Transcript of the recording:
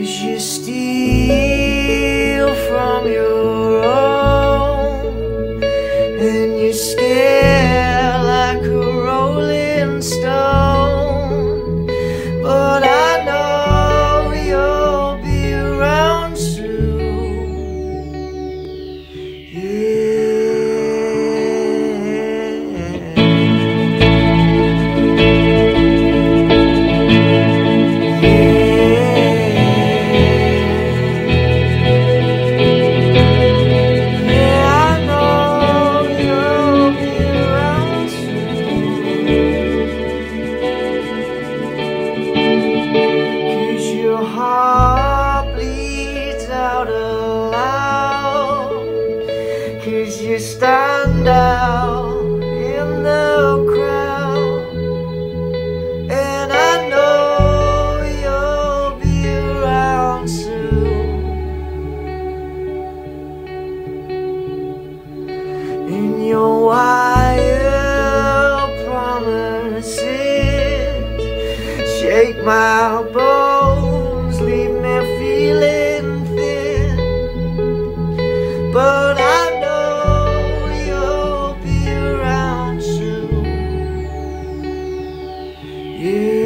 majesty. stand out in the crowd. And I know you'll be around soon. In your wild promises Shake my bones. Yeah.